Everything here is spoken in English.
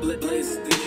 Blessed.